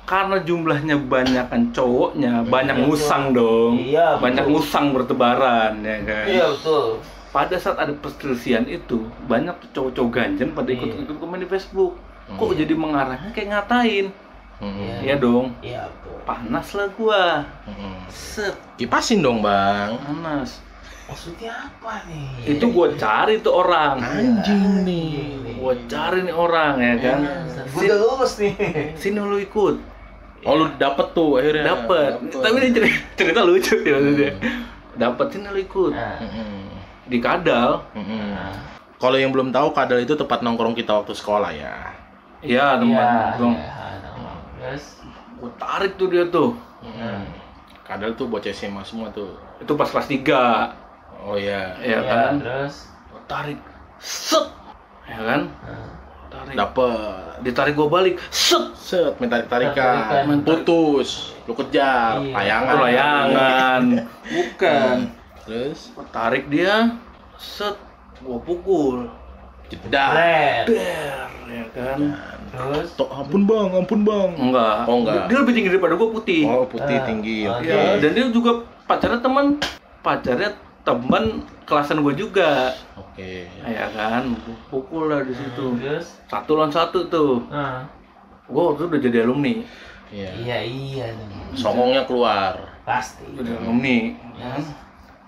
[SPEAKER 2] karena jumlahnya banyak kan cowoknya banyak
[SPEAKER 3] Iya,
[SPEAKER 2] musang dong
[SPEAKER 3] Iya,
[SPEAKER 2] banyak
[SPEAKER 3] betul.
[SPEAKER 2] musang bertebaran ya kan
[SPEAKER 3] Iya betul.
[SPEAKER 2] pada saat ada perselisihan itu banyak tuh cowok-cowok ganjen pada
[SPEAKER 3] Iya.
[SPEAKER 2] ikut-ikut komen di Facebook kok
[SPEAKER 1] Hmm.
[SPEAKER 2] jadi mengarahnya kayak ngatain
[SPEAKER 1] Hmm.
[SPEAKER 3] Iya.
[SPEAKER 2] Iya dong
[SPEAKER 3] Iya betul.
[SPEAKER 2] panas lah gua
[SPEAKER 1] Hmm.
[SPEAKER 2] set
[SPEAKER 1] kipasin dong bang
[SPEAKER 2] panas
[SPEAKER 3] Maksudnya apa nih?
[SPEAKER 2] itu gua cari tuh orang.
[SPEAKER 1] Anjing nih.
[SPEAKER 2] gua cari nih orang ya kan?
[SPEAKER 3] Gue udah lulus nih.
[SPEAKER 2] sini lu ikut.
[SPEAKER 1] Oh lu dapet tuh akhirnya.
[SPEAKER 2] Dapet. Tapi ini cerita, cerita lucu ya maksudnya. Dapet sini lu ikut. Di kadal.
[SPEAKER 1] Kalau yang belum tahu kadal itu tempat nongkrong kita waktu sekolah ya.
[SPEAKER 2] Iya tempat
[SPEAKER 3] Iya,
[SPEAKER 2] nongkrong.
[SPEAKER 3] iya. Terus?
[SPEAKER 2] Gua tarik tuh dia tuh.
[SPEAKER 1] Hmm. kadal tuh bocah SMA semua tuh.
[SPEAKER 2] Itu pas kelas 3
[SPEAKER 1] oh ya
[SPEAKER 2] ya
[SPEAKER 3] Iya,
[SPEAKER 2] kan?
[SPEAKER 3] terus?
[SPEAKER 2] Tarik. Set. Ya kan? Tarik.
[SPEAKER 1] Dapet.
[SPEAKER 2] Ditarik gua balik. Set.
[SPEAKER 1] Set minta
[SPEAKER 3] Tarikan.
[SPEAKER 1] tarikan putus. Lu kejar.
[SPEAKER 3] Iya.
[SPEAKER 1] layangan.
[SPEAKER 2] Itu layangan. <laughs> Bukan.
[SPEAKER 1] Terus?
[SPEAKER 2] Tarik dia. Set. Gua pukul.
[SPEAKER 1] Jeda.
[SPEAKER 3] Red.
[SPEAKER 2] der ya kan?
[SPEAKER 3] Terus?
[SPEAKER 1] Tok, ampun bang. Ampun bang.
[SPEAKER 2] Enggak.
[SPEAKER 1] Oh, enggak.
[SPEAKER 2] dia lebih tinggi daripada gua putih.
[SPEAKER 1] Oh putih
[SPEAKER 3] Ah,
[SPEAKER 1] tinggi. oke.
[SPEAKER 2] Iya, dan dia juga pacarnya teman. Pacarnya teman kelasan gue juga.
[SPEAKER 1] Oke.
[SPEAKER 2] Ya kan? Pukul lah di situ.
[SPEAKER 3] Terus?
[SPEAKER 2] Satu lawan satu tuh.
[SPEAKER 3] Nah.
[SPEAKER 2] gue waktu itu udah jadi alumni.
[SPEAKER 1] Iya.
[SPEAKER 3] Iya iya.
[SPEAKER 1] Songongnya keluar.
[SPEAKER 3] Pasti.
[SPEAKER 2] udah alumni.
[SPEAKER 3] Ya.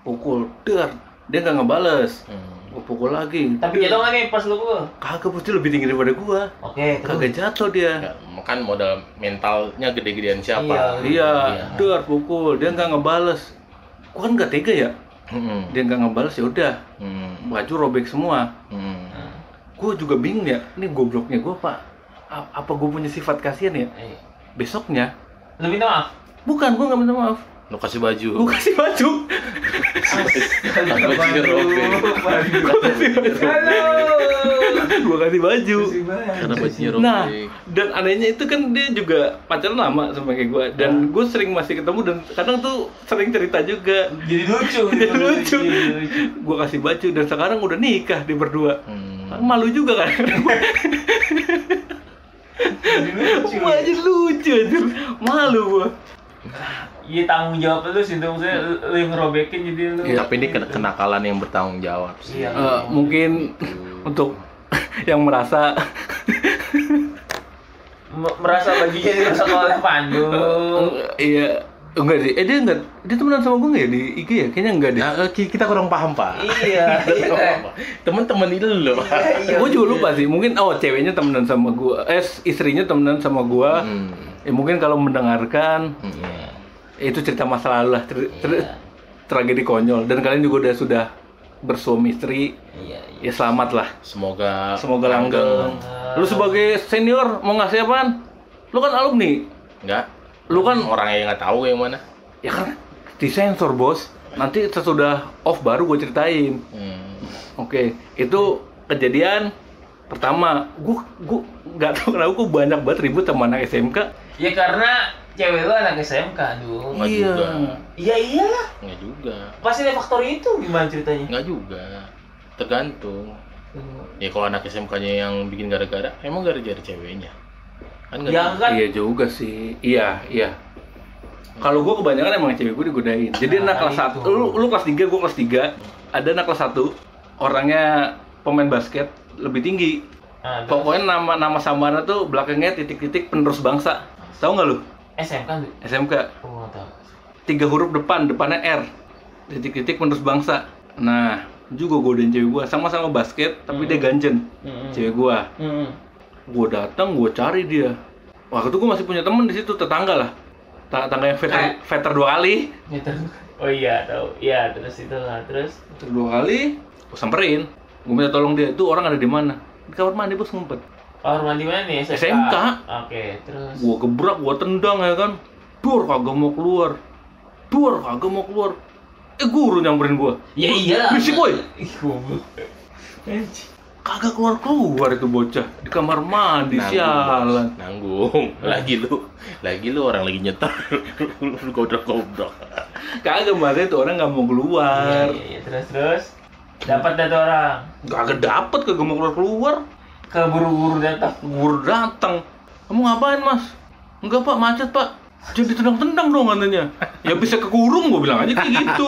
[SPEAKER 2] pukul der dia nggak ngebales.
[SPEAKER 1] Hmm.
[SPEAKER 2] gue pukul lagi.
[SPEAKER 3] Tapi jatuh nggak nih pas lu pukul?
[SPEAKER 2] kagak pasti lebih tinggi daripada gua.
[SPEAKER 3] Oke, terus.
[SPEAKER 2] kagak jatuh dia.
[SPEAKER 1] Ya, kan modal mentalnya gede-gedean siapa?
[SPEAKER 2] Iya.
[SPEAKER 1] Iya.
[SPEAKER 2] der pukul. Dia nggak ngebales. Gua kan nggak tega ya
[SPEAKER 1] Hmm.
[SPEAKER 2] dia nggak ngebales ya udah
[SPEAKER 1] Hmm.
[SPEAKER 2] baju robek semua
[SPEAKER 1] Hmm.
[SPEAKER 3] Nah,
[SPEAKER 2] gue juga bingung ya ini gobloknya gue pak apa gue punya sifat kasihan ya
[SPEAKER 3] iya.
[SPEAKER 2] besoknya
[SPEAKER 3] Lu minta maaf?
[SPEAKER 2] bukan gue nggak minta maaf
[SPEAKER 1] lu kasih baju.
[SPEAKER 2] Gue kasih baju.
[SPEAKER 1] Bajunya robek
[SPEAKER 2] gue kasih baju. Gue kasih baju.
[SPEAKER 1] Karena bajunya robek
[SPEAKER 2] nah dan anehnya itu kan dia juga pacaran lama sama kayak gue dan gue sering masih ketemu dan kadang tuh sering cerita juga.
[SPEAKER 3] Jadi lucu. <laughs>
[SPEAKER 2] Jadi lucu. Gue kasih baju dan sekarang udah nikah di berdua.
[SPEAKER 1] Hmm.
[SPEAKER 2] Malu juga kan?
[SPEAKER 3] Jadi lucu.
[SPEAKER 2] Wah, jadi lucu aja malu gue
[SPEAKER 3] Iya tanggung jawab lu sih, itu maksudnya lu lu yang ngerobekin jadi lu.
[SPEAKER 2] Iya.
[SPEAKER 1] tapi ini ken- kenakalan yang bertanggung jawab sih
[SPEAKER 3] Iya.
[SPEAKER 2] Eh, mungkin <laughs> untuk <laughs> yang merasa <laughs>
[SPEAKER 3] merasa bajunya dirusak oleh Pandu.
[SPEAKER 2] iya enggak sih eh dia enggak dia temenan sama gue nggak ya di IG ya kayaknya enggak deh
[SPEAKER 1] Nah, eh, ki- kita kurang paham pak.
[SPEAKER 3] Iya, iya?
[SPEAKER 1] Temen-temen itu loh.
[SPEAKER 3] Iya,
[SPEAKER 2] gue juga lupa sih mungkin oh ceweknya temenan sama gue eh istrinya temenan sama gue
[SPEAKER 1] Hmm.
[SPEAKER 2] ya mungkin kalau mendengarkan
[SPEAKER 1] Iya.
[SPEAKER 2] Itu cerita masa lalu lah cer- cer- tragedi konyol. Dan kalian juga udah sudah bersuami istri.
[SPEAKER 3] Iya, iya.
[SPEAKER 2] ya selamat lah.
[SPEAKER 1] Semoga
[SPEAKER 2] semoga langgeng. lu sebagai senior mau ngasih apaan? Lu kan alumni.
[SPEAKER 1] Enggak.
[SPEAKER 2] lu kan
[SPEAKER 1] Orang yang nggak tahu yang mana.
[SPEAKER 2] ya kan disensor bos. Nanti sesudah off baru gue ceritain.
[SPEAKER 1] Hmm.
[SPEAKER 2] oke itu kejadian pertama. Gue gue nggak tahu kenapa gue banyak banget ribut sama anak SMK
[SPEAKER 3] Ya karena cewek lu anak SMK, Duh.
[SPEAKER 1] Nggak juga.
[SPEAKER 3] Iya iyalah.
[SPEAKER 1] Enggak juga.
[SPEAKER 3] Pasti ada faktor itu gimana ceritanya?
[SPEAKER 1] Enggak juga. Tergantung. Ya kalau anak SMK-nya yang bikin gara-gara, emang gara-gara ceweknya. Kan nggak
[SPEAKER 3] Ya kan?
[SPEAKER 2] iya juga sih iya iya kalau gue kebanyakan emang cewek gue digodain jadi
[SPEAKER 3] Nah,
[SPEAKER 2] anak kelas satu lu, lu kelas 3 gue kelas 3 ada anak kelas satu orangnya pemain basket lebih tinggi
[SPEAKER 3] Nah,
[SPEAKER 2] pokoknya nama nama samarannya tuh belakangnya titik-titik penerus bangsa tahu nggak lu
[SPEAKER 3] SMK tuh.
[SPEAKER 2] SMK
[SPEAKER 3] Oh, tahu.
[SPEAKER 2] tiga huruf depan depannya R titik-titik penerus bangsa nah juga godain cewek gue sama-sama basket tapi dia ganjen
[SPEAKER 3] Hmm.
[SPEAKER 2] cewek gue
[SPEAKER 3] Hmm.
[SPEAKER 2] gue datang gue cari dia waktu itu gue masih punya temen di situ tetangga lah Ta- tetangga yang veter,
[SPEAKER 3] Eh.
[SPEAKER 2] veter dua kali.
[SPEAKER 3] Oh iya, tahu. Iya, terus itu lah, terus
[SPEAKER 2] veter dua kali gue samperin gue minta tolong dia itu orang ada di mana di kamar mandi bos ngumpet
[SPEAKER 3] kamar mandi mana nih?
[SPEAKER 2] SMK.
[SPEAKER 3] Oke, terus
[SPEAKER 2] gue gebrak gue tendang ya kan dur kagak mau keluar dur kagak mau keluar eh guru nyamperin gue
[SPEAKER 3] Ya iya. goblok. Anjing.
[SPEAKER 2] kagak keluar keluar itu bocah di kamar mandi sialan
[SPEAKER 1] Nanggung. <laughs> Lagi lu, lagi lu orang lagi nyetar. Lu <laughs> goblok-goblok.
[SPEAKER 2] kagak mas itu orang nggak mau
[SPEAKER 3] Iya,
[SPEAKER 2] keluar
[SPEAKER 3] iya, iya. Terus terus dapat data orang.
[SPEAKER 2] kagak dapet kagak mau keluar keluar
[SPEAKER 3] Keburu-buru datang.
[SPEAKER 2] Guru datang. Kamu ngapain mas? Enggak pak, macet pak. Jangan ditendang-tendang dong katanya. Ya bisa kekurung, gue bilang aja kayak gitu.